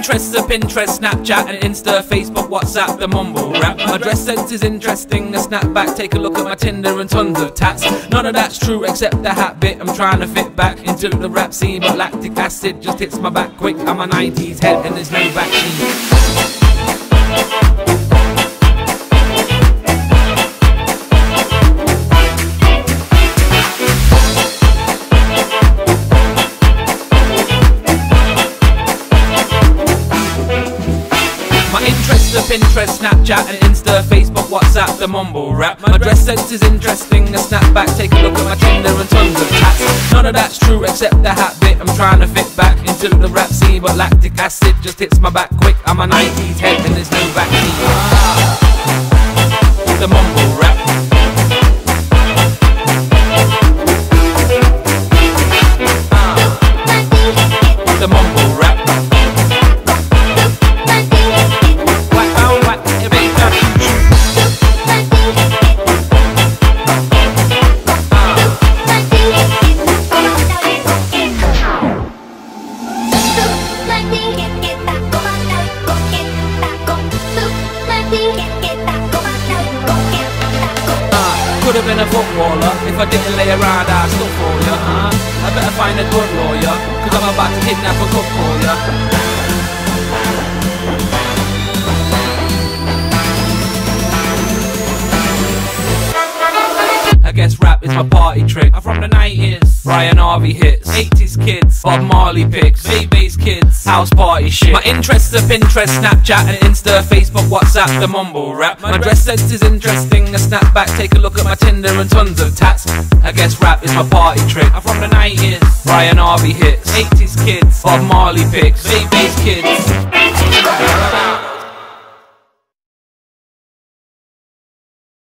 interests are Pinterest, Snapchat, and Insta, Facebook, WhatsApp, the mumble rap. My dress sense is interesting, a snapback. Take a look at my Tinder and tons of tats. None of that's true except the hat bit. I'm trying to fit back into the rap scene, but lactic acid just hits my back quick. I'm a 90s head and there's no vaccine. Are Pinterest, Snapchat, and Insta, Facebook, WhatsApp, the mumble rap. My dress sense is interesting, a snapback. Take a look at my Tinder and tons of tats. None of that's true except the hat bit. I'm trying to fit back into the rap scene, but lactic acid just hits my back quick. I'm a 90s could have been a footballer if I didn't lay around. I'd still for ya. Uh, I better find a good lawyer, cause I'm about to kidnap a cook for ya. Guess rap is my party trick. I'm from the 90s. Ryan Harvey hits. 80s kids. Bob Marley picks. Baby's kids. House party shit. My interests are Pinterest, Snapchat, and Insta, Facebook, WhatsApp, the mumble rap. My dress sense is interesting. A snapback. Take a look at my Tinder and tons of tats. I guess rap is my party trick. I'm from the 90s. Ryan Harvey hits. 80s kids. Bob Marley picks. Baby's kids.